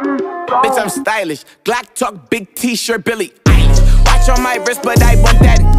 Bitch, I'm stylish. Glock talk, big t-shirt, Billy ice. Watch on my wrist, but I want that